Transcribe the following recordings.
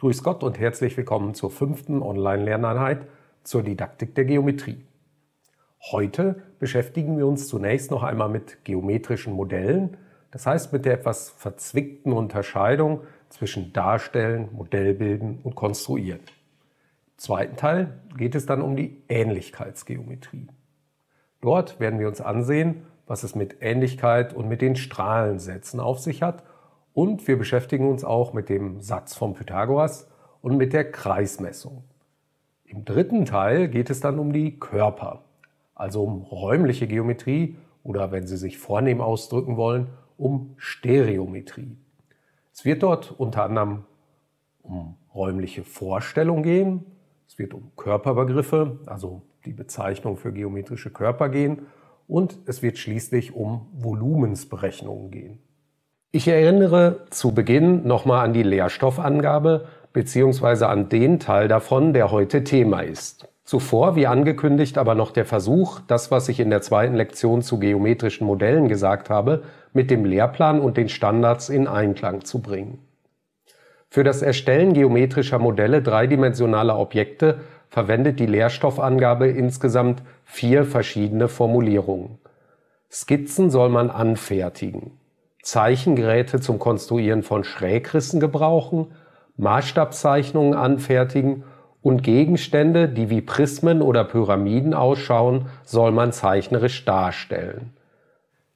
Grüß Gott und herzlich willkommen zur fünften Online-Lerneinheit zur Didaktik der Geometrie. Heute beschäftigen wir uns zunächst noch einmal mit geometrischen Modellen, das heißt mit der etwas verzwickten Unterscheidung zwischen Darstellen, Modellbilden und Konstruieren. Im zweiten Teil geht es dann um die Ähnlichkeitsgeometrie. Dort werden wir uns ansehen, was es mit Ähnlichkeit und mit den Strahlensätzen auf sich hat und wir beschäftigen uns auch mit dem Satz von Pythagoras und mit der Kreismessung. Im dritten Teil geht es dann um die Körper, also um räumliche Geometrie oder wenn Sie sich vornehm ausdrücken wollen, um Stereometrie. Es wird dort unter anderem um räumliche Vorstellung gehen, es wird um Körperbegriffe, also die Bezeichnung für geometrische Körper gehen und es wird schließlich um Volumensberechnungen gehen. Ich erinnere zu Beginn nochmal an die Lehrstoffangabe bzw. an den Teil davon, der heute Thema ist. Zuvor, wie angekündigt, aber noch der Versuch, das, was ich in der zweiten Lektion zu geometrischen Modellen gesagt habe, mit dem Lehrplan und den Standards in Einklang zu bringen. Für das Erstellen geometrischer Modelle dreidimensionaler Objekte verwendet die Lehrstoffangabe insgesamt vier verschiedene Formulierungen. Skizzen soll man anfertigen. Zeichengeräte zum Konstruieren von Schrägrissen gebrauchen, Maßstabszeichnungen anfertigen und Gegenstände, die wie Prismen oder Pyramiden ausschauen, soll man zeichnerisch darstellen.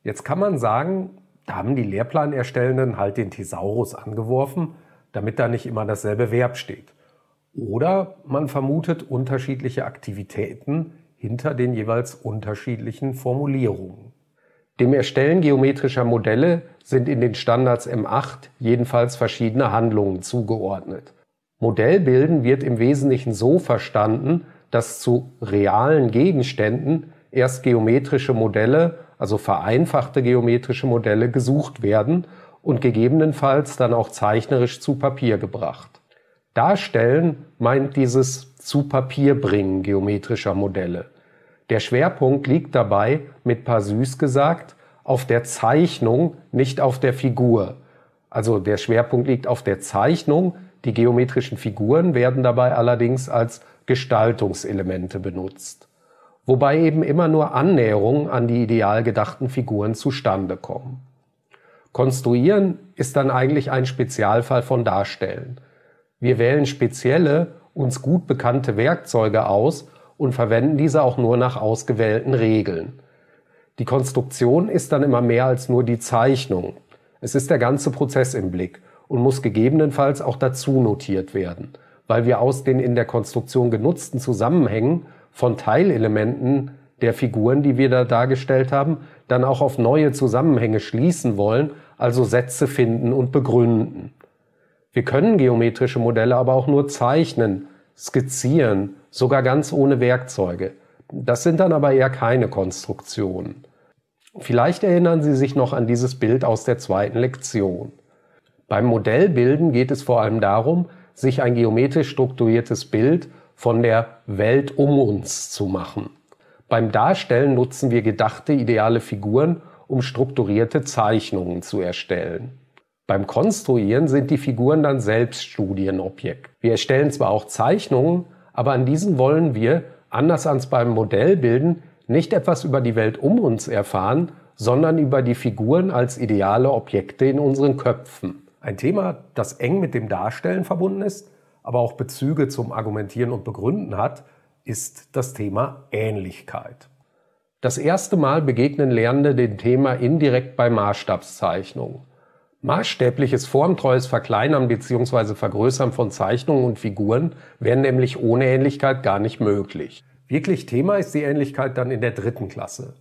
Jetzt kann man sagen, da haben die Lehrplanerstellenden halt den Thesaurus angeworfen, damit da nicht immer dasselbe Verb steht. Oder man vermutet unterschiedliche Aktivitäten hinter den jeweils unterschiedlichen Formulierungen. Dem Erstellen geometrischer Modelle sind in den Standards M8 jedenfalls verschiedene Handlungen zugeordnet. Modellbilden wird im Wesentlichen so verstanden, dass zu realen Gegenständen erst geometrische Modelle, also vereinfachte geometrische Modelle gesucht werden und gegebenenfalls dann auch zeichnerisch zu Papier gebracht. Darstellen meint dieses zu Papier bringen geometrischer Modelle. Der Schwerpunkt liegt dabei, mit Parsüß gesagt, auf der Zeichnung, nicht auf der Figur. Also der Schwerpunkt liegt auf der Zeichnung. Die geometrischen Figuren werden dabei allerdings als Gestaltungselemente benutzt. Wobei eben immer nur Annäherungen an die ideal gedachten Figuren zustande kommen. Konstruieren ist dann eigentlich ein Spezialfall von Darstellen. Wir wählen spezielle, uns gut bekannte Werkzeuge aus und verwenden diese auch nur nach ausgewählten Regeln. Die Konstruktion ist dann immer mehr als nur die Zeichnung. Es ist der ganze Prozess im Blick und muss gegebenenfalls auch dazu notiert werden, weil wir aus den in der Konstruktion genutzten Zusammenhängen von Teilelementen der Figuren, die wir da dargestellt haben, dann auch auf neue Zusammenhänge schließen wollen, also Sätze finden und begründen. Wir können geometrische Modelle aber auch nur zeichnen, skizzieren, sogar ganz ohne Werkzeuge. Das sind dann aber eher keine Konstruktionen. Vielleicht erinnern Sie sich noch an dieses Bild aus der zweiten Lektion. Beim Modellbilden geht es vor allem darum, sich ein geometrisch strukturiertes Bild von der Welt um uns zu machen. Beim Darstellen nutzen wir gedachte ideale Figuren, um strukturierte Zeichnungen zu erstellen. Beim Konstruieren sind die Figuren dann selbst Studienobjekt. Wir erstellen zwar auch Zeichnungen, aber an diesen wollen wir, anders als beim Modellbilden, nicht etwas über die Welt um uns erfahren, sondern über die Figuren als ideale Objekte in unseren Köpfen. Ein Thema, das eng mit dem Darstellen verbunden ist, aber auch Bezüge zum Argumentieren und Begründen hat, ist das Thema Ähnlichkeit. Das erste Mal begegnen Lernende dem Thema indirekt bei Maßstabszeichnungen. Maßstäbliches formtreues Verkleinern bzw. Vergrößern von Zeichnungen und Figuren wären nämlich ohne Ähnlichkeit gar nicht möglich. Wirklich Thema ist die Ähnlichkeit dann in der dritten Klasse.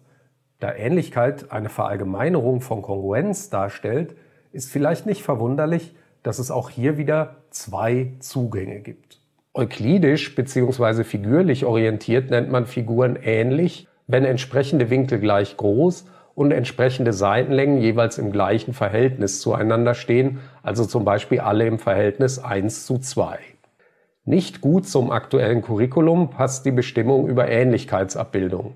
Da Ähnlichkeit eine Verallgemeinerung von Kongruenz darstellt, ist vielleicht nicht verwunderlich, dass es auch hier wieder zwei Zugänge gibt. Euklidisch bzw. figürlich orientiert nennt man Figuren ähnlich, wenn entsprechende Winkel gleich groß und entsprechende Seitenlängen jeweils im gleichen Verhältnis zueinander stehen, also zum Beispiel alle im Verhältnis 1 zu 2. Nicht gut zum aktuellen Curriculum passt die Bestimmung über Ähnlichkeitsabbildung.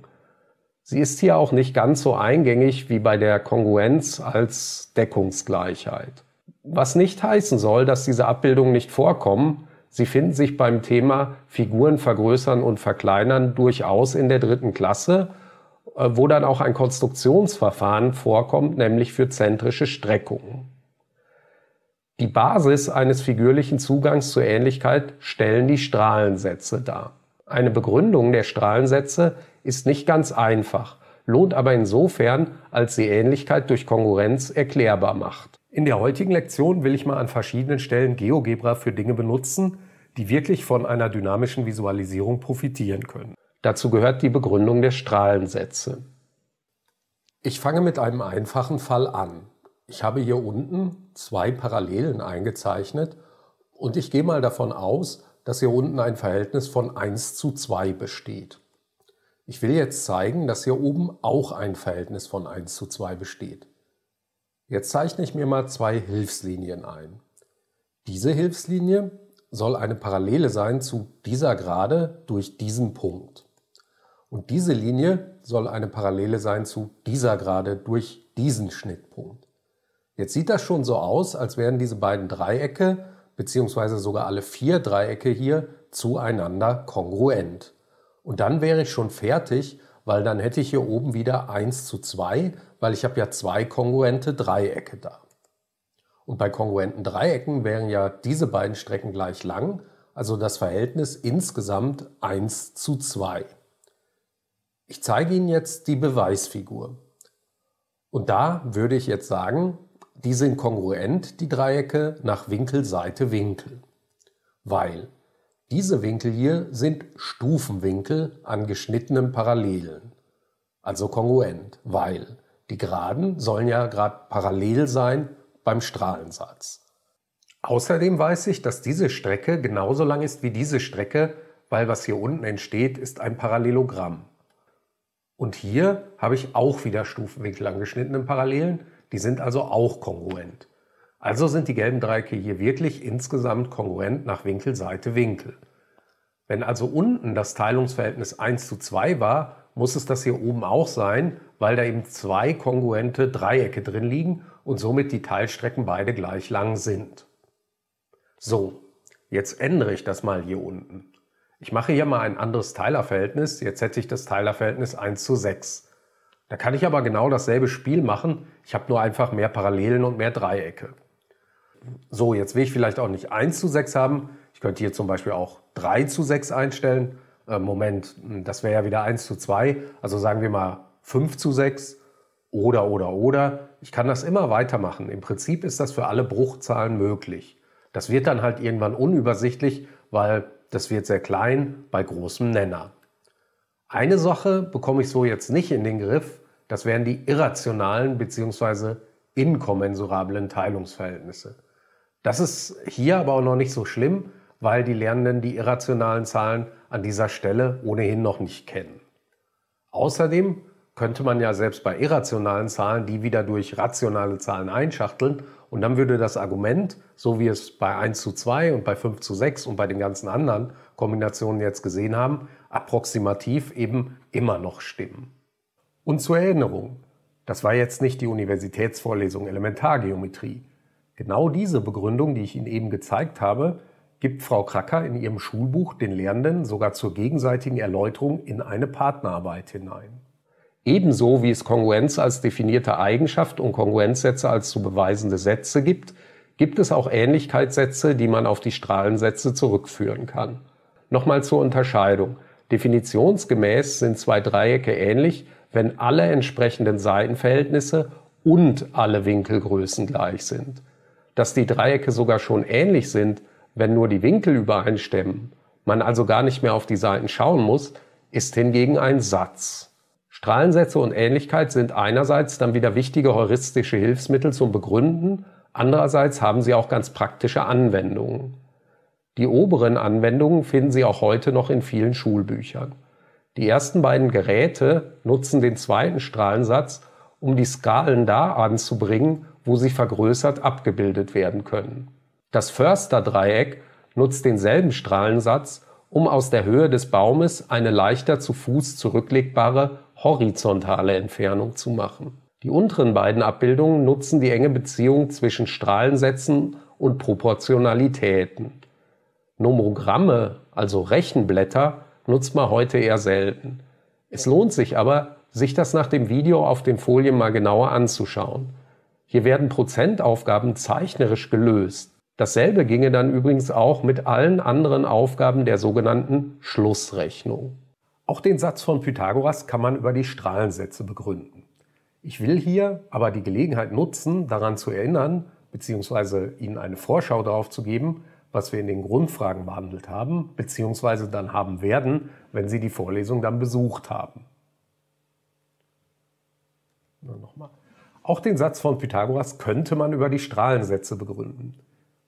Sie ist hier auch nicht ganz so eingängig wie bei der Kongruenz als Deckungsgleichheit. Was nicht heißen soll, dass diese Abbildungen nicht vorkommen. Sie finden sich beim Thema Figuren vergrößern und verkleinern durchaus in der dritten Klasse, wo dann auch ein Konstruktionsverfahren vorkommt, nämlich für zentrische Streckungen. Die Basis eines figürlichen Zugangs zur Ähnlichkeit stellen die Strahlensätze dar. Eine Begründung der Strahlensätze ist nicht ganz einfach, lohnt aber insofern, als sie Ähnlichkeit durch Konkurrenz erklärbar macht. In der heutigen Lektion will ich mal an verschiedenen Stellen GeoGebra für Dinge benutzen, die wirklich von einer dynamischen Visualisierung profitieren können. Dazu gehört die Begründung der Strahlensätze. Ich fange mit einem einfachen Fall an. Ich habe hier unten zwei Parallelen eingezeichnet und ich gehe mal davon aus, dass hier unten ein Verhältnis von 1 zu 2 besteht. Ich will jetzt zeigen, dass hier oben auch ein Verhältnis von 1 zu 2 besteht. Jetzt zeichne ich mir mal zwei Hilfslinien ein. Diese Hilfslinie soll eine Parallele sein zu dieser Gerade durch diesen Punkt. Und diese Linie soll eine Parallele sein zu dieser Gerade durch diesen Schnittpunkt. Jetzt sieht das schon so aus, als wären diese beiden Dreiecke, beziehungsweise sogar alle vier Dreiecke hier, zueinander kongruent. Und dann wäre ich schon fertig, weil dann hätte ich hier oben wieder 1 zu 2, weil ich habe ja zwei kongruente Dreiecke da. Und bei kongruenten Dreiecken wären ja diese beiden Strecken gleich lang, also das Verhältnis insgesamt 1 zu 2. Ich zeige Ihnen jetzt die Beweisfigur. Und da würde ich jetzt sagen, die sind kongruent, die Dreiecke, nach Winkel, Seite, Winkel. Weil diese Winkel hier sind Stufenwinkel an geschnittenen Parallelen. Also kongruent, weil die Geraden sollen ja gerade parallel sein beim Strahlensatz. Außerdem weiß ich, dass diese Strecke genauso lang ist wie diese Strecke, weil was hier unten entsteht, ist ein Parallelogramm. Und hier habe ich auch wieder Stufenwinkel an geschnittenen Parallelen, die sind also auch kongruent. Also sind die gelben Dreiecke hier wirklich insgesamt kongruent nach Winkel, Seite, Winkel. Wenn also unten das Teilungsverhältnis 1 zu 2 war, muss es das hier oben auch sein, weil da eben zwei kongruente Dreiecke drin liegen und somit die Teilstrecken beide gleich lang sind. So, jetzt ändere ich das mal hier unten. Ich mache hier mal ein anderes Teilerverhältnis. Jetzt hätte ich das Teilerverhältnis 1 zu 6. Da kann ich aber genau dasselbe Spiel machen. Ich habe nur einfach mehr Parallelen und mehr Dreiecke. So, jetzt will ich vielleicht auch nicht 1 zu 6 haben. Ich könnte hier zum Beispiel auch 3 zu 6 einstellen. Äh, Moment, das wäre ja wieder 1 zu 2. Also sagen wir mal 5 zu 6 oder, oder, oder. Ich kann das immer weitermachen. Im Prinzip ist das für alle Bruchzahlen möglich. Das wird dann halt irgendwann unübersichtlich, weil das wird sehr klein bei großem Nenner. Eine Sache bekomme ich so jetzt nicht in den Griff, das wären die irrationalen bzw. inkommensurablen Teilungsverhältnisse. Das ist hier aber auch noch nicht so schlimm, weil die Lernenden die irrationalen Zahlen an dieser Stelle ohnehin noch nicht kennen. Außerdem könnte man ja selbst bei irrationalen Zahlen die wieder durch rationale Zahlen einschachteln und dann würde das Argument, so wie es bei 1 zu 2 und bei 5 zu 6 und bei den ganzen anderen Kombinationen jetzt gesehen haben, approximativ eben immer noch stimmen. Und zur Erinnerung, das war jetzt nicht die Universitätsvorlesung Elementargeometrie. Genau diese Begründung, die ich Ihnen eben gezeigt habe, gibt Frau Kracker in ihrem Schulbuch den Lernenden sogar zur gegenseitigen Erläuterung in eine Partnerarbeit hinein. Ebenso wie es Kongruenz als definierte Eigenschaft und Kongruenzsätze als zu beweisende Sätze gibt, gibt es auch Ähnlichkeitssätze, die man auf die Strahlensätze zurückführen kann. Nochmal zur Unterscheidung. Definitionsgemäß sind zwei Dreiecke ähnlich, wenn alle entsprechenden Seitenverhältnisse und alle Winkelgrößen gleich sind. Dass die Dreiecke sogar schon ähnlich sind, wenn nur die Winkel übereinstimmen, man also gar nicht mehr auf die Seiten schauen muss, ist hingegen ein Satz. Strahlensätze und Ähnlichkeit sind einerseits dann wieder wichtige heuristische Hilfsmittel zum Begründen, andererseits haben sie auch ganz praktische Anwendungen. Die oberen Anwendungen finden Sie auch heute noch in vielen Schulbüchern. Die ersten beiden Geräte nutzen den zweiten Strahlensatz, um die Skalen da anzubringen, wo sie vergrößert abgebildet werden können. Das Förster-Dreieck nutzt denselben Strahlensatz, um aus der Höhe des Baumes eine leichter zu Fuß zurücklegbare horizontale Entfernung zu machen. Die unteren beiden Abbildungen nutzen die enge Beziehung zwischen Strahlensätzen und Proportionalitäten. Nomogramme, also Rechenblätter, nutzt man heute eher selten. Es lohnt sich aber, sich das nach dem Video auf den Folien mal genauer anzuschauen. Hier werden Prozentaufgaben zeichnerisch gelöst. Dasselbe ginge dann übrigens auch mit allen anderen Aufgaben der sogenannten Schlussrechnung. Auch den Satz von Pythagoras kann man über die Strahlensätze begründen. Ich will hier aber die Gelegenheit nutzen, daran zu erinnern, bzw. Ihnen eine Vorschau darauf zu geben, was wir in den Grundfragen behandelt haben, bzw. dann haben werden, wenn Sie die Vorlesung dann besucht haben. Nochmal. Auch den Satz von Pythagoras könnte man über die Strahlensätze begründen.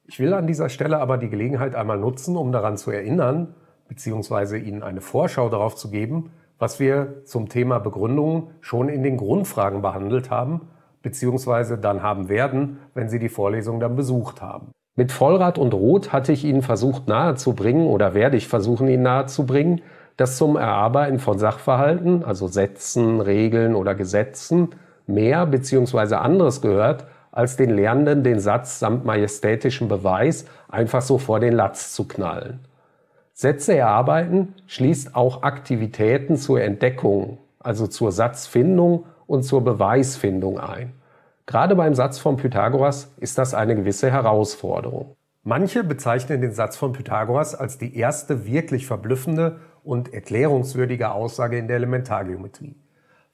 Ich will an dieser Stelle aber die Gelegenheit einmal nutzen, um daran zu erinnern, beziehungsweise Ihnen eine Vorschau darauf zu geben, was wir zum Thema Begründung schon in den Grundfragen behandelt haben, beziehungsweise dann haben werden, wenn Sie die Vorlesung dann besucht haben. Mit Vollrad und Rot hatte ich Ihnen versucht nahezubringen oder werde ich versuchen Ihnen nahezubringen, dass zum Erarbeiten von Sachverhalten, also Sätzen, Regeln oder Gesetzen, mehr bzw. anderes gehört, als den Lernenden den Satz samt majestätischem Beweis einfach so vor den Latz zu knallen. Sätze erarbeiten schließt auch Aktivitäten zur Entdeckung, also zur Satzfindung und zur Beweisfindung ein. Gerade beim Satz von Pythagoras ist das eine gewisse Herausforderung. Manche bezeichnen den Satz von Pythagoras als die erste wirklich verblüffende und erklärungswürdige Aussage in der Elementargeometrie.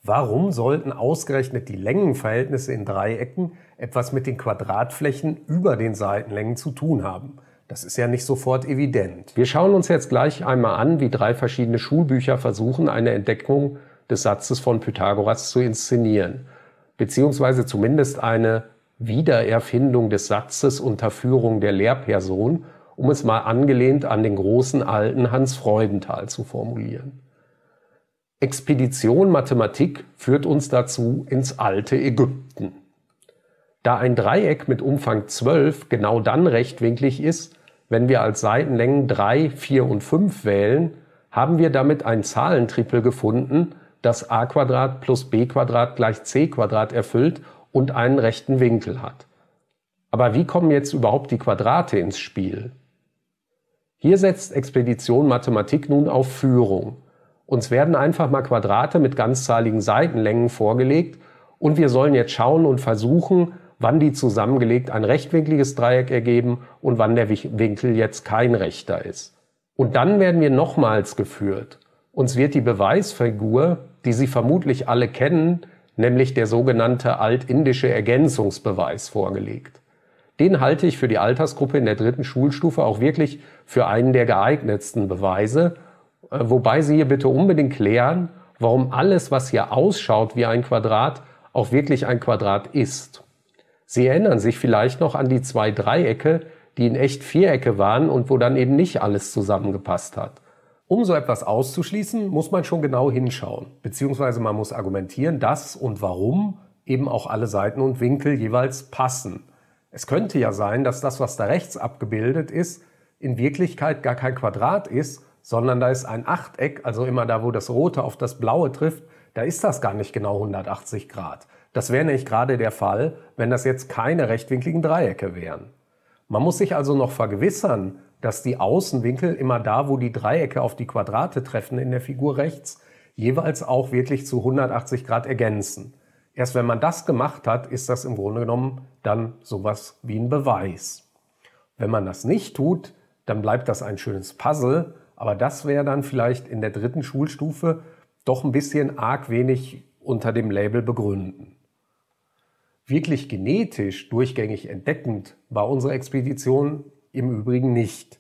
Warum sollten ausgerechnet die Längenverhältnisse in Dreiecken etwas mit den Quadratflächen über den Seitenlängen zu tun haben? Das ist ja nicht sofort evident. Wir schauen uns jetzt gleich einmal an, wie drei verschiedene Schulbücher versuchen, eine Entdeckung des Satzes von Pythagoras zu inszenieren, beziehungsweise zumindest eine Wiedererfindung des Satzes unter Führung der Lehrperson, um es mal angelehnt an den großen alten Hans Freudenthal zu formulieren. Expedition Mathematik führt uns dazu ins alte Ägypten. Da ein Dreieck mit Umfang 12 genau dann rechtwinklig ist, wenn wir als Seitenlängen 3, 4 und 5 wählen, haben wir damit ein Zahlentrippel gefunden, das a plus b gleich c erfüllt und einen rechten Winkel hat. Aber wie kommen jetzt überhaupt die Quadrate ins Spiel? Hier setzt Expedition Mathematik nun auf Führung. Uns werden einfach mal Quadrate mit ganzzahligen Seitenlängen vorgelegt und wir sollen jetzt schauen und versuchen, wann die zusammengelegt ein rechtwinkliges Dreieck ergeben und wann der Winkel jetzt kein rechter ist. Und dann werden wir nochmals geführt. Uns wird die Beweisfigur, die Sie vermutlich alle kennen, nämlich der sogenannte altindische Ergänzungsbeweis vorgelegt. Den halte ich für die Altersgruppe in der dritten Schulstufe auch wirklich für einen der geeignetsten Beweise, äh, wobei Sie hier bitte unbedingt klären, warum alles, was hier ausschaut wie ein Quadrat, auch wirklich ein Quadrat ist. Sie erinnern sich vielleicht noch an die zwei Dreiecke, die in echt Vierecke waren und wo dann eben nicht alles zusammengepasst hat. Um so etwas auszuschließen, muss man schon genau hinschauen, beziehungsweise man muss argumentieren, dass und warum eben auch alle Seiten und Winkel jeweils passen. Es könnte ja sein, dass das, was da rechts abgebildet ist, in Wirklichkeit gar kein Quadrat ist, sondern da ist ein Achteck, also immer da, wo das Rote auf das Blaue trifft, da ist das gar nicht genau 180 Grad. Das wäre nämlich gerade der Fall, wenn das jetzt keine rechtwinkligen Dreiecke wären. Man muss sich also noch vergewissern, dass die Außenwinkel immer da, wo die Dreiecke auf die Quadrate treffen in der Figur rechts, jeweils auch wirklich zu 180 Grad ergänzen. Erst wenn man das gemacht hat, ist das im Grunde genommen dann sowas wie ein Beweis. Wenn man das nicht tut, dann bleibt das ein schönes Puzzle, aber das wäre dann vielleicht in der dritten Schulstufe doch ein bisschen arg wenig unter dem Label begründen. Wirklich genetisch durchgängig entdeckend war unsere Expedition im Übrigen nicht.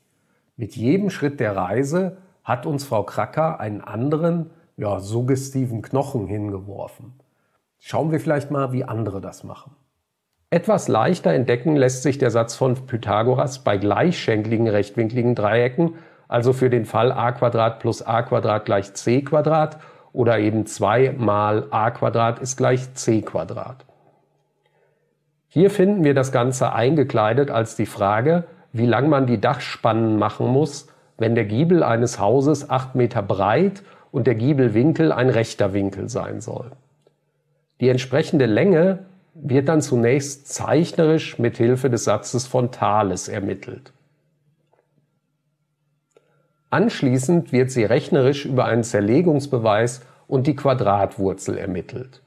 Mit jedem Schritt der Reise hat uns Frau Kracker einen anderen, ja, suggestiven Knochen hingeworfen. Schauen wir vielleicht mal, wie andere das machen. Etwas leichter entdecken lässt sich der Satz von Pythagoras bei gleichschenkligen rechtwinkligen Dreiecken also für den Fall a plus a gleich c oder eben 2 mal a ist gleich c Hier finden wir das Ganze eingekleidet als die Frage, wie lang man die Dachspannen machen muss, wenn der Giebel eines Hauses 8 Meter breit und der Giebelwinkel ein rechter Winkel sein soll. Die entsprechende Länge wird dann zunächst zeichnerisch mit Hilfe des Satzes von Thales ermittelt. Anschließend wird sie rechnerisch über einen Zerlegungsbeweis und die Quadratwurzel ermittelt.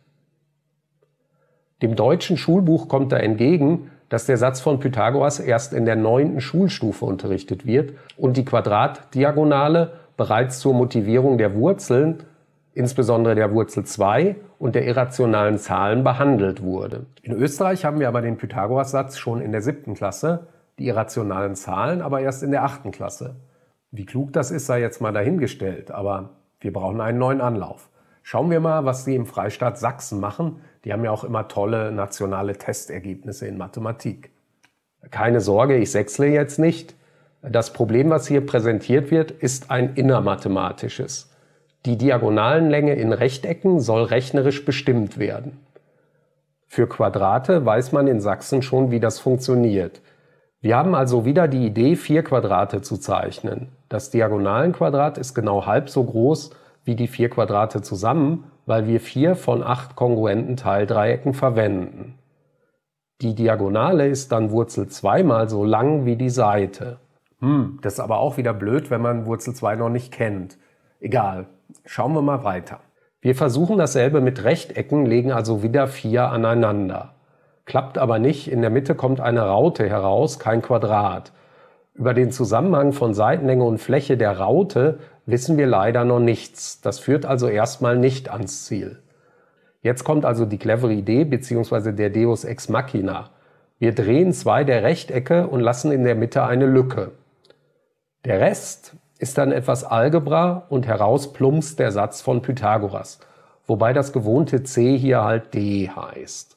Dem deutschen Schulbuch kommt da entgegen, dass der Satz von Pythagoras erst in der neunten Schulstufe unterrichtet wird und die Quadratdiagonale bereits zur Motivierung der Wurzeln, insbesondere der Wurzel 2 und der irrationalen Zahlen behandelt wurde. In Österreich haben wir aber den Pythagoras-Satz schon in der siebten Klasse, die irrationalen Zahlen aber erst in der achten Klasse. Wie klug das ist, sei jetzt mal dahingestellt, aber wir brauchen einen neuen Anlauf. Schauen wir mal, was sie im Freistaat Sachsen machen. Die haben ja auch immer tolle nationale Testergebnisse in Mathematik. Keine Sorge, ich sechsle jetzt nicht. Das Problem, was hier präsentiert wird, ist ein innermathematisches. Die Diagonalenlänge in Rechtecken soll rechnerisch bestimmt werden. Für Quadrate weiß man in Sachsen schon, wie das funktioniert. Wir haben also wieder die Idee, vier Quadrate zu zeichnen. Das Diagonalenquadrat ist genau halb so groß wie die vier Quadrate zusammen, weil wir vier von acht kongruenten Teildreiecken verwenden. Die Diagonale ist dann Wurzel zweimal so lang wie die Seite. Hm, das ist aber auch wieder blöd, wenn man Wurzel 2 noch nicht kennt. Egal, schauen wir mal weiter. Wir versuchen dasselbe mit Rechtecken, legen also wieder vier aneinander. Klappt aber nicht, in der Mitte kommt eine Raute heraus, kein Quadrat. Über den Zusammenhang von Seitenlänge und Fläche der Raute wissen wir leider noch nichts. Das führt also erstmal nicht ans Ziel. Jetzt kommt also die clevere Idee bzw. der Deus ex machina. Wir drehen zwei der Rechtecke und lassen in der Mitte eine Lücke. Der Rest ist dann etwas Algebra und heraus plumpst der Satz von Pythagoras, wobei das gewohnte c hier halt d heißt.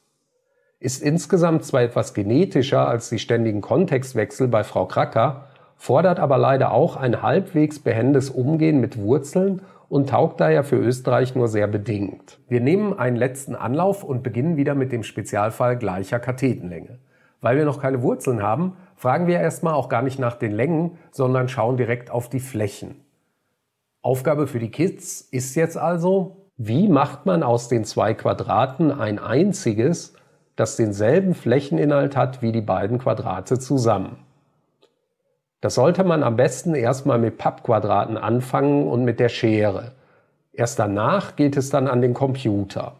Ist insgesamt zwar etwas genetischer als die ständigen Kontextwechsel bei Frau Kracker, fordert aber leider auch ein halbwegs behendes Umgehen mit Wurzeln und taugt daher für Österreich nur sehr bedingt. Wir nehmen einen letzten Anlauf und beginnen wieder mit dem Spezialfall gleicher Kathetenlänge. Weil wir noch keine Wurzeln haben, fragen wir erstmal auch gar nicht nach den Längen, sondern schauen direkt auf die Flächen. Aufgabe für die Kids ist jetzt also, wie macht man aus den zwei Quadraten ein einziges, das denselben Flächeninhalt hat wie die beiden Quadrate zusammen? Das sollte man am besten erstmal mit Pappquadraten anfangen und mit der Schere. Erst danach geht es dann an den Computer.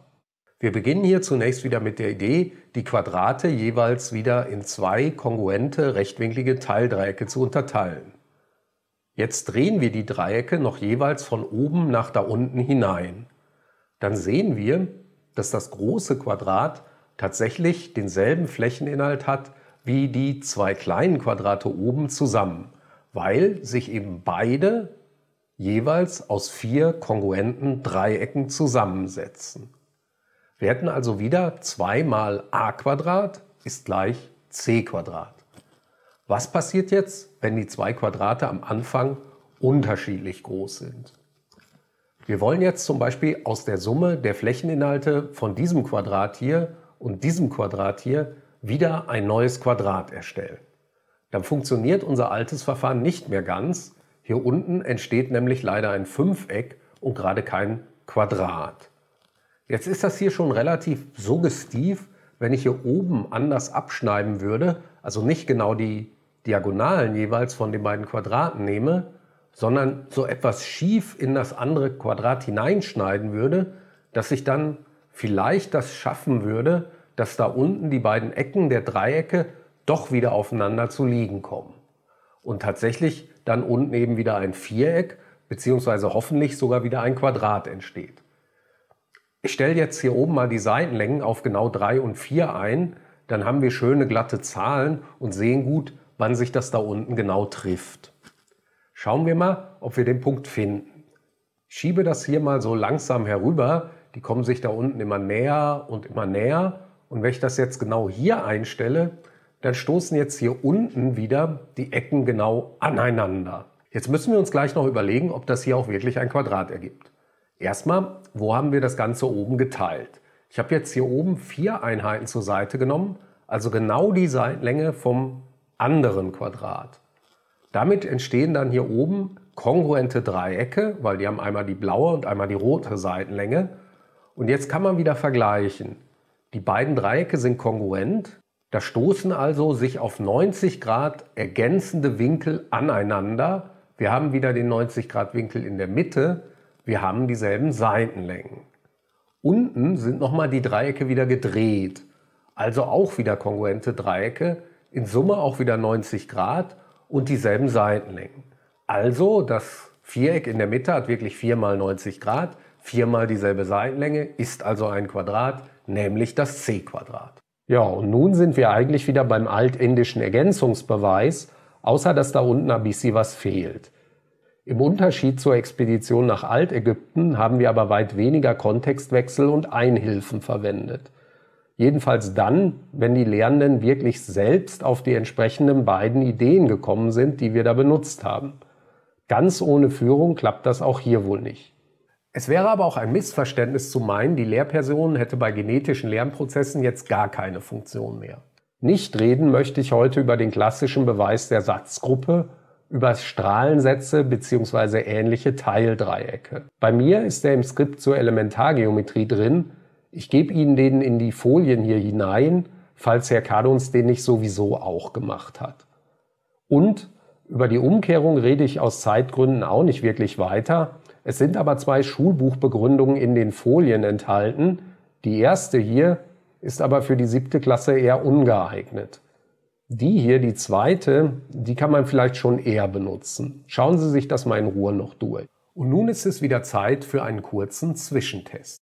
Wir beginnen hier zunächst wieder mit der Idee, die Quadrate jeweils wieder in zwei kongruente rechtwinklige Teildreiecke zu unterteilen. Jetzt drehen wir die Dreiecke noch jeweils von oben nach da unten hinein. Dann sehen wir, dass das große Quadrat tatsächlich denselben Flächeninhalt hat wie die zwei kleinen Quadrate oben zusammen, weil sich eben beide jeweils aus vier kongruenten Dreiecken zusammensetzen. Wir hätten also wieder 2 mal a Quadrat ist gleich c Quadrat. Was passiert jetzt, wenn die zwei Quadrate am Anfang unterschiedlich groß sind? Wir wollen jetzt zum Beispiel aus der Summe der Flächeninhalte von diesem Quadrat hier und diesem Quadrat hier wieder ein neues Quadrat erstellen. Dann funktioniert unser altes Verfahren nicht mehr ganz. Hier unten entsteht nämlich leider ein Fünfeck und gerade kein Quadrat. Jetzt ist das hier schon relativ suggestiv, wenn ich hier oben anders abschneiden würde, also nicht genau die Diagonalen jeweils von den beiden Quadraten nehme, sondern so etwas schief in das andere Quadrat hineinschneiden würde, dass ich dann vielleicht das schaffen würde, dass da unten die beiden Ecken der Dreiecke doch wieder aufeinander zu liegen kommen. Und tatsächlich dann unten eben wieder ein Viereck beziehungsweise hoffentlich sogar wieder ein Quadrat entsteht. Ich stelle jetzt hier oben mal die Seitenlängen auf genau 3 und 4 ein, dann haben wir schöne glatte Zahlen und sehen gut, wann sich das da unten genau trifft. Schauen wir mal, ob wir den Punkt finden. Ich schiebe das hier mal so langsam herüber, die kommen sich da unten immer näher und immer näher und wenn ich das jetzt genau hier einstelle, dann stoßen jetzt hier unten wieder die Ecken genau aneinander. Jetzt müssen wir uns gleich noch überlegen, ob das hier auch wirklich ein Quadrat ergibt. Erstmal, wo haben wir das Ganze oben geteilt? Ich habe jetzt hier oben vier Einheiten zur Seite genommen, also genau die Seitenlänge vom anderen Quadrat. Damit entstehen dann hier oben kongruente Dreiecke, weil die haben einmal die blaue und einmal die rote Seitenlänge. Und jetzt kann man wieder vergleichen. Die beiden Dreiecke sind kongruent. Da stoßen also sich auf 90 Grad ergänzende Winkel aneinander. Wir haben wieder den 90 Grad Winkel in der Mitte. Wir haben dieselben Seitenlängen. Unten sind nochmal die Dreiecke wieder gedreht. Also auch wieder kongruente Dreiecke. In Summe auch wieder 90 Grad und dieselben Seitenlängen. Also das Viereck in der Mitte hat wirklich 4 mal 90 Grad, 4 mal dieselbe Seitenlänge, ist also ein Quadrat, nämlich das c-Quadrat. Ja, und nun sind wir eigentlich wieder beim altindischen Ergänzungsbeweis, außer dass da unten ein bisschen was fehlt. Im Unterschied zur Expedition nach Altägypten haben wir aber weit weniger Kontextwechsel und Einhilfen verwendet. Jedenfalls dann, wenn die Lernenden wirklich selbst auf die entsprechenden beiden Ideen gekommen sind, die wir da benutzt haben. Ganz ohne Führung klappt das auch hier wohl nicht. Es wäre aber auch ein Missverständnis zu meinen, die Lehrperson hätte bei genetischen Lernprozessen jetzt gar keine Funktion mehr. Nicht reden möchte ich heute über den klassischen Beweis der Satzgruppe, über Strahlensätze bzw. ähnliche Teildreiecke. Bei mir ist er im Skript zur Elementargeometrie drin, ich gebe Ihnen den in die Folien hier hinein, falls Herr Kadons den nicht sowieso auch gemacht hat. Und über die Umkehrung rede ich aus Zeitgründen auch nicht wirklich weiter. Es sind aber zwei Schulbuchbegründungen in den Folien enthalten. Die erste hier ist aber für die siebte Klasse eher ungeeignet. Die hier, die zweite, die kann man vielleicht schon eher benutzen. Schauen Sie sich das mal in Ruhe noch durch. Und nun ist es wieder Zeit für einen kurzen Zwischentest.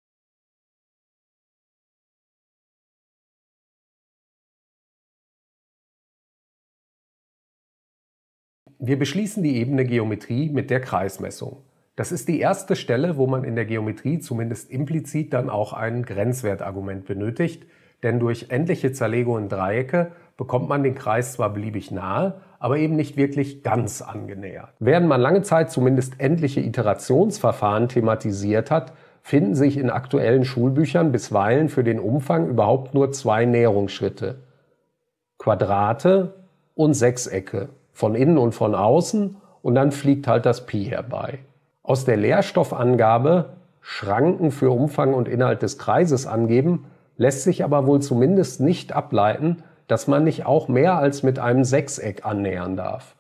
Wir beschließen die Ebene Geometrie mit der Kreismessung. Das ist die erste Stelle, wo man in der Geometrie zumindest implizit dann auch ein Grenzwertargument benötigt, denn durch endliche Zerlegung in Dreiecke bekommt man den Kreis zwar beliebig nahe, aber eben nicht wirklich ganz angenähert. Während man lange Zeit zumindest endliche Iterationsverfahren thematisiert hat, finden sich in aktuellen Schulbüchern bisweilen für den Umfang überhaupt nur zwei Näherungsschritte. Quadrate und Sechsecke von innen und von außen und dann fliegt halt das Pi herbei. Aus der Lehrstoffangabe Schranken für Umfang und Inhalt des Kreises angeben, lässt sich aber wohl zumindest nicht ableiten, dass man nicht auch mehr als mit einem Sechseck annähern darf.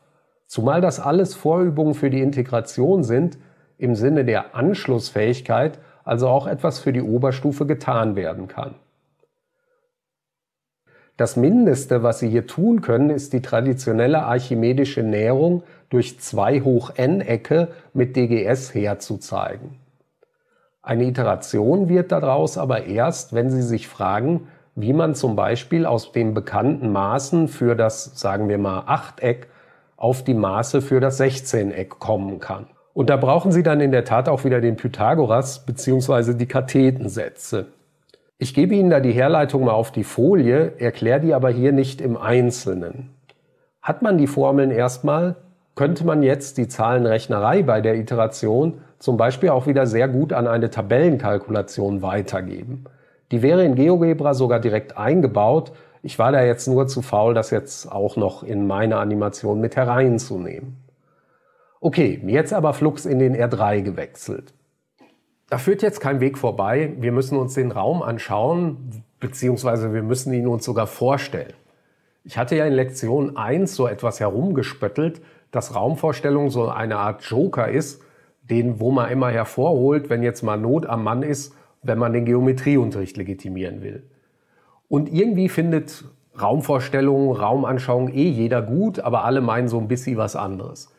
Zumal das alles Vorübungen für die Integration sind, im Sinne der Anschlussfähigkeit also auch etwas für die Oberstufe getan werden kann. Das Mindeste, was Sie hier tun können, ist die traditionelle archimedische Näherung durch 2 hoch n Ecke mit DGS herzuzeigen. Eine Iteration wird daraus aber erst, wenn Sie sich fragen, wie man zum Beispiel aus den bekannten Maßen für das, sagen wir mal, Achteck auf die Maße für das 16-Eck kommen kann. Und da brauchen Sie dann in der Tat auch wieder den Pythagoras bzw. die Kathetensätze. Ich gebe Ihnen da die Herleitung mal auf die Folie, erkläre die aber hier nicht im Einzelnen. Hat man die Formeln erstmal, könnte man jetzt die Zahlenrechnerei bei der Iteration zum Beispiel auch wieder sehr gut an eine Tabellenkalkulation weitergeben. Die wäre in GeoGebra sogar direkt eingebaut. Ich war da jetzt nur zu faul, das jetzt auch noch in meine Animation mit hereinzunehmen. Okay, jetzt aber Flux in den R3 gewechselt. Da führt jetzt kein Weg vorbei. Wir müssen uns den Raum anschauen, beziehungsweise wir müssen ihn uns sogar vorstellen. Ich hatte ja in Lektion 1 so etwas herumgespöttelt, dass Raumvorstellung so eine Art Joker ist, den, wo man immer hervorholt, wenn jetzt mal Not am Mann ist, wenn man den Geometrieunterricht legitimieren will. Und irgendwie findet Raumvorstellung, Raumanschauung eh jeder gut, aber alle meinen so ein bisschen was anderes.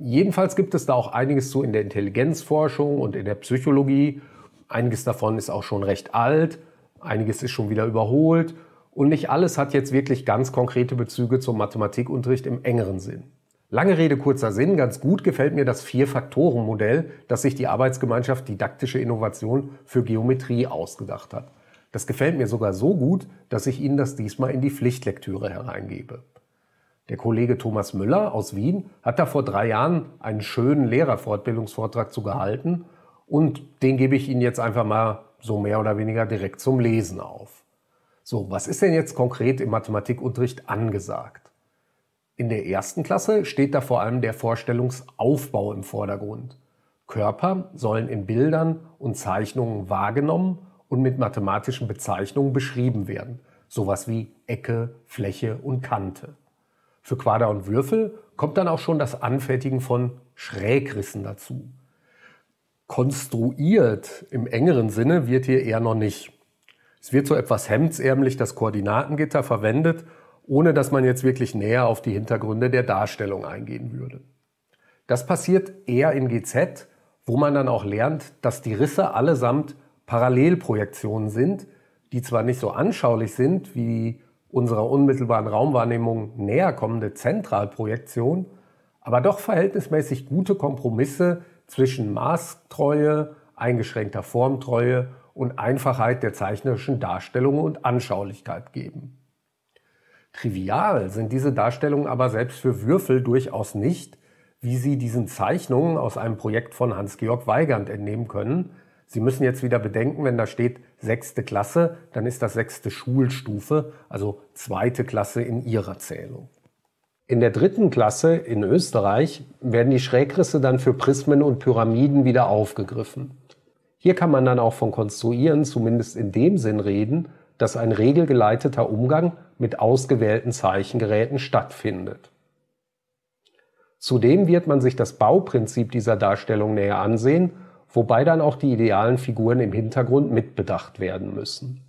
Jedenfalls gibt es da auch einiges zu in der Intelligenzforschung und in der Psychologie. Einiges davon ist auch schon recht alt, einiges ist schon wieder überholt und nicht alles hat jetzt wirklich ganz konkrete Bezüge zum Mathematikunterricht im engeren Sinn. Lange Rede, kurzer Sinn, ganz gut gefällt mir das Vier-Faktoren-Modell, das sich die Arbeitsgemeinschaft Didaktische Innovation für Geometrie ausgedacht hat. Das gefällt mir sogar so gut, dass ich Ihnen das diesmal in die Pflichtlektüre hereingebe. Der Kollege Thomas Müller aus Wien hat da vor drei Jahren einen schönen Lehrerfortbildungsvortrag zu gehalten und den gebe ich Ihnen jetzt einfach mal so mehr oder weniger direkt zum Lesen auf. So, was ist denn jetzt konkret im Mathematikunterricht angesagt? In der ersten Klasse steht da vor allem der Vorstellungsaufbau im Vordergrund. Körper sollen in Bildern und Zeichnungen wahrgenommen und mit mathematischen Bezeichnungen beschrieben werden, sowas wie Ecke, Fläche und Kante. Für Quader und Würfel kommt dann auch schon das Anfertigen von Schrägrissen dazu. Konstruiert im engeren Sinne wird hier eher noch nicht. Es wird so etwas hemdsärmlich das Koordinatengitter verwendet, ohne dass man jetzt wirklich näher auf die Hintergründe der Darstellung eingehen würde. Das passiert eher in GZ, wo man dann auch lernt, dass die Risse allesamt Parallelprojektionen sind, die zwar nicht so anschaulich sind wie unserer unmittelbaren Raumwahrnehmung näher kommende Zentralprojektion, aber doch verhältnismäßig gute Kompromisse zwischen Maßtreue, eingeschränkter Formtreue und Einfachheit der zeichnerischen Darstellung und Anschaulichkeit geben. Trivial sind diese Darstellungen aber selbst für Würfel durchaus nicht, wie Sie diesen Zeichnungen aus einem Projekt von Hans-Georg Weigand entnehmen können. Sie müssen jetzt wieder bedenken, wenn da steht sechste Klasse, dann ist das sechste Schulstufe, also zweite Klasse in Ihrer Zählung. In der dritten Klasse in Österreich werden die Schrägrisse dann für Prismen und Pyramiden wieder aufgegriffen. Hier kann man dann auch von Konstruieren zumindest in dem Sinn reden, dass ein regelgeleiteter Umgang mit ausgewählten Zeichengeräten stattfindet. Zudem wird man sich das Bauprinzip dieser Darstellung näher ansehen, wobei dann auch die idealen Figuren im Hintergrund mitbedacht werden müssen.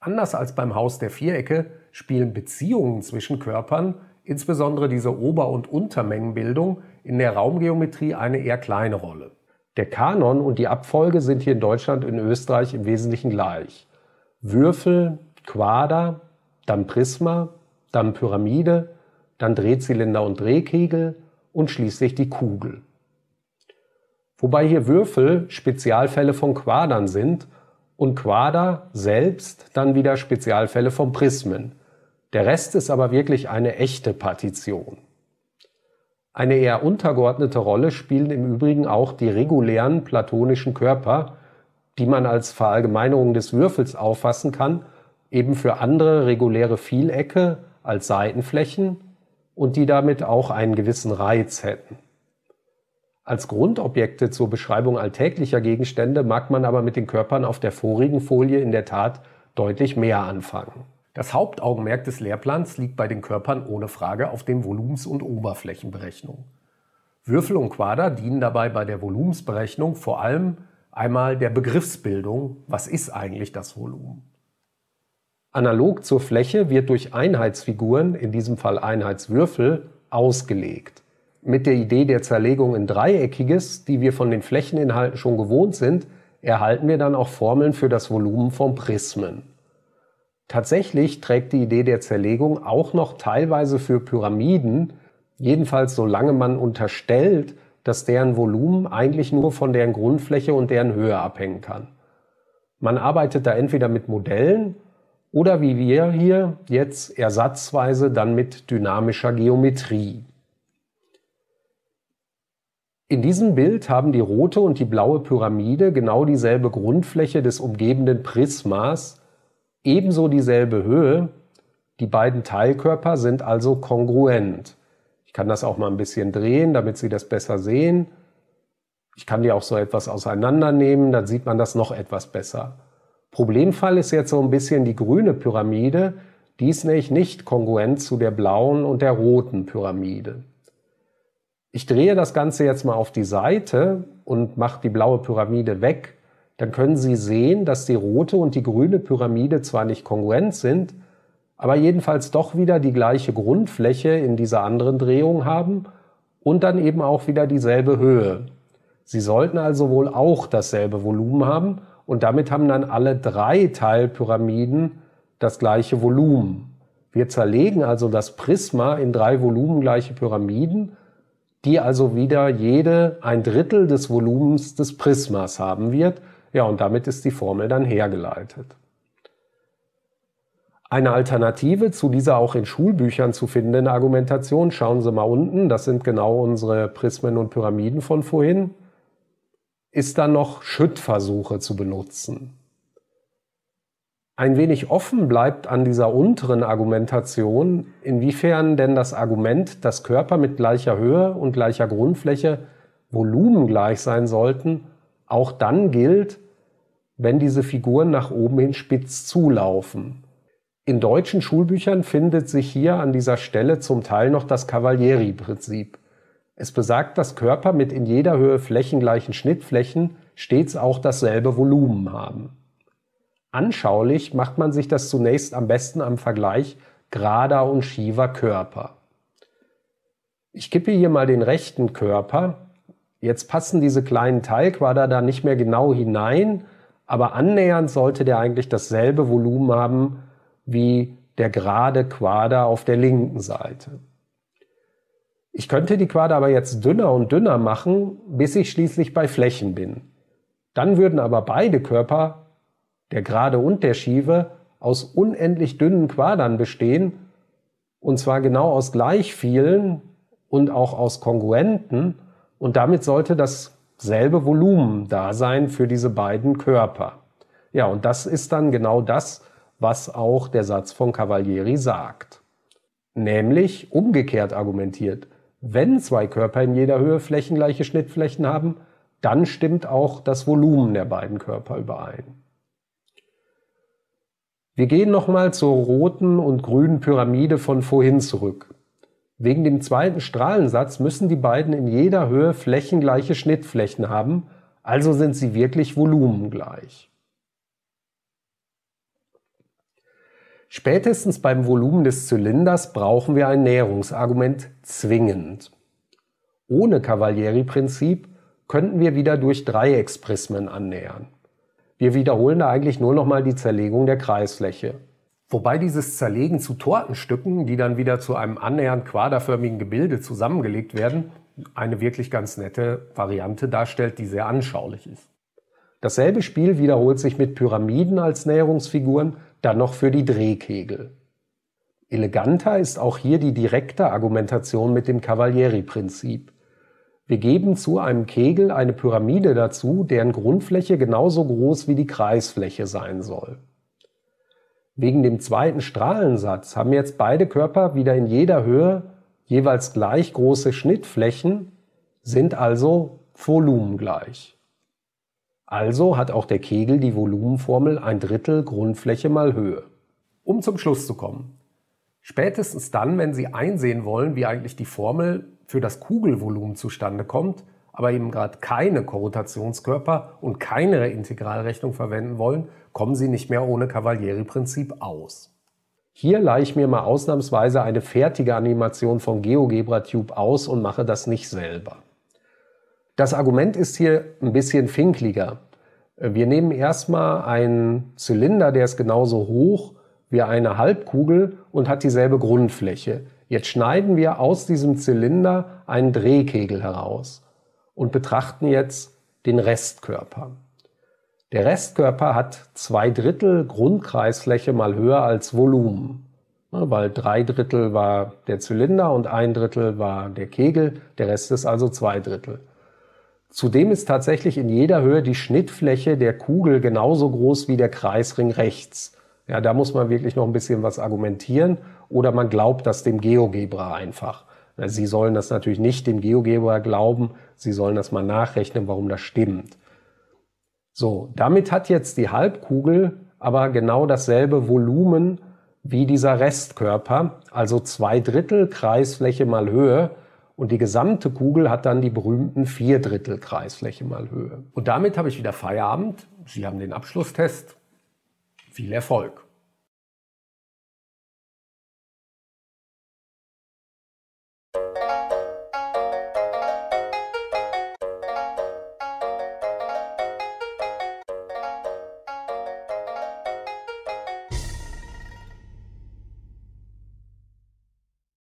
Anders als beim Haus der Vierecke spielen Beziehungen zwischen Körpern, insbesondere diese Ober- und Untermengenbildung, in der Raumgeometrie eine eher kleine Rolle. Der Kanon und die Abfolge sind hier in Deutschland und Österreich im Wesentlichen gleich. Würfel, Quader, dann Prisma, dann Pyramide, dann Drehzylinder und Drehkegel und schließlich die Kugel. Wobei hier Würfel Spezialfälle von Quadern sind und Quader selbst dann wieder Spezialfälle von Prismen. Der Rest ist aber wirklich eine echte Partition. Eine eher untergeordnete Rolle spielen im Übrigen auch die regulären platonischen Körper, die man als Verallgemeinerung des Würfels auffassen kann, eben für andere reguläre Vielecke als Seitenflächen und die damit auch einen gewissen Reiz hätten. Als Grundobjekte zur Beschreibung alltäglicher Gegenstände mag man aber mit den Körpern auf der vorigen Folie in der Tat deutlich mehr anfangen. Das Hauptaugenmerk des Lehrplans liegt bei den Körpern ohne Frage auf den Volumens- und Oberflächenberechnungen. Würfel und Quader dienen dabei bei der Volumensberechnung vor allem einmal der Begriffsbildung, was ist eigentlich das Volumen. Analog zur Fläche wird durch Einheitsfiguren, in diesem Fall Einheitswürfel, ausgelegt. Mit der Idee der Zerlegung in Dreieckiges, die wir von den Flächeninhalten schon gewohnt sind, erhalten wir dann auch Formeln für das Volumen von Prismen. Tatsächlich trägt die Idee der Zerlegung auch noch teilweise für Pyramiden, jedenfalls solange man unterstellt, dass deren Volumen eigentlich nur von deren Grundfläche und deren Höhe abhängen kann. Man arbeitet da entweder mit Modellen oder wie wir hier jetzt ersatzweise dann mit dynamischer Geometrie. In diesem Bild haben die rote und die blaue Pyramide genau dieselbe Grundfläche des umgebenden Prismas, ebenso dieselbe Höhe. Die beiden Teilkörper sind also kongruent. Ich kann das auch mal ein bisschen drehen, damit Sie das besser sehen. Ich kann die auch so etwas auseinandernehmen, dann sieht man das noch etwas besser. Problemfall ist jetzt so ein bisschen die grüne Pyramide. Die ist nämlich nicht kongruent zu der blauen und der roten Pyramide. Ich drehe das Ganze jetzt mal auf die Seite und mache die blaue Pyramide weg dann können Sie sehen, dass die rote und die grüne Pyramide zwar nicht kongruent sind, aber jedenfalls doch wieder die gleiche Grundfläche in dieser anderen Drehung haben und dann eben auch wieder dieselbe Höhe. Sie sollten also wohl auch dasselbe Volumen haben und damit haben dann alle drei Teilpyramiden das gleiche Volumen. Wir zerlegen also das Prisma in drei volumengleiche Pyramiden, die also wieder jede ein Drittel des Volumens des Prismas haben wird ja, und damit ist die Formel dann hergeleitet. Eine Alternative zu dieser auch in Schulbüchern zu findenden Argumentation, schauen Sie mal unten, das sind genau unsere Prismen und Pyramiden von vorhin, ist dann noch Schüttversuche zu benutzen. Ein wenig offen bleibt an dieser unteren Argumentation, inwiefern denn das Argument, dass Körper mit gleicher Höhe und gleicher Grundfläche volumengleich sein sollten, auch dann gilt, wenn diese Figuren nach oben hin spitz zulaufen. In deutschen Schulbüchern findet sich hier an dieser Stelle zum Teil noch das Cavalieri-Prinzip. Es besagt, dass Körper mit in jeder Höhe flächengleichen Schnittflächen stets auch dasselbe Volumen haben. Anschaulich macht man sich das zunächst am besten am Vergleich gerader und schiefer Körper. Ich kippe hier mal den rechten Körper. Jetzt passen diese kleinen Teilquader da nicht mehr genau hinein, aber annähernd sollte der eigentlich dasselbe Volumen haben wie der gerade Quader auf der linken Seite. Ich könnte die Quader aber jetzt dünner und dünner machen, bis ich schließlich bei Flächen bin. Dann würden aber beide Körper, der gerade und der schiefe, aus unendlich dünnen Quadern bestehen, und zwar genau aus gleich vielen und auch aus kongruenten, und damit sollte dasselbe Volumen da sein für diese beiden Körper. Ja, und das ist dann genau das, was auch der Satz von Cavalieri sagt. Nämlich umgekehrt argumentiert, wenn zwei Körper in jeder Höhe flächengleiche Schnittflächen haben, dann stimmt auch das Volumen der beiden Körper überein. Wir gehen nochmal zur roten und grünen Pyramide von vorhin zurück. Wegen dem zweiten Strahlensatz müssen die beiden in jeder Höhe flächengleiche Schnittflächen haben, also sind sie wirklich volumengleich. Spätestens beim Volumen des Zylinders brauchen wir ein Näherungsargument zwingend. Ohne Cavalieri-Prinzip könnten wir wieder durch Dreiecksprismen annähern. Wir wiederholen da eigentlich nur nochmal die Zerlegung der Kreisfläche. Wobei dieses Zerlegen zu Tortenstücken, die dann wieder zu einem annähernd quaderförmigen Gebilde zusammengelegt werden, eine wirklich ganz nette Variante darstellt, die sehr anschaulich ist. Dasselbe Spiel wiederholt sich mit Pyramiden als Näherungsfiguren, dann noch für die Drehkegel. Eleganter ist auch hier die direkte Argumentation mit dem Cavalieri-Prinzip. Wir geben zu einem Kegel eine Pyramide dazu, deren Grundfläche genauso groß wie die Kreisfläche sein soll. Wegen dem zweiten Strahlensatz haben jetzt beide Körper wieder in jeder Höhe jeweils gleich große Schnittflächen, sind also volumengleich. Also hat auch der Kegel die Volumenformel ein Drittel Grundfläche mal Höhe. Um zum Schluss zu kommen. Spätestens dann, wenn Sie einsehen wollen, wie eigentlich die Formel für das Kugelvolumen zustande kommt, aber eben gerade keine Korrotationskörper und keine Integralrechnung verwenden wollen, kommen Sie nicht mehr ohne Cavalieri-Prinzip aus. Hier leihe ich mir mal ausnahmsweise eine fertige Animation von GeoGebra Tube aus und mache das nicht selber. Das Argument ist hier ein bisschen finkliger. Wir nehmen erstmal einen Zylinder, der ist genauso hoch wie eine Halbkugel und hat dieselbe Grundfläche. Jetzt schneiden wir aus diesem Zylinder einen Drehkegel heraus und betrachten jetzt den Restkörper. Der Restkörper hat zwei Drittel Grundkreisfläche mal höher als Volumen, weil drei Drittel war der Zylinder und ein Drittel war der Kegel, der Rest ist also zwei Drittel. Zudem ist tatsächlich in jeder Höhe die Schnittfläche der Kugel genauso groß wie der Kreisring rechts. Ja, da muss man wirklich noch ein bisschen was argumentieren oder man glaubt das dem GeoGebra einfach. Sie sollen das natürlich nicht dem GeoGebra glauben, Sie sollen das mal nachrechnen, warum das stimmt. So, damit hat jetzt die Halbkugel aber genau dasselbe Volumen wie dieser Restkörper, also zwei Drittel Kreisfläche mal Höhe und die gesamte Kugel hat dann die berühmten vier Drittel Kreisfläche mal Höhe. Und damit habe ich wieder Feierabend. Sie haben den Abschlusstest. Viel Erfolg!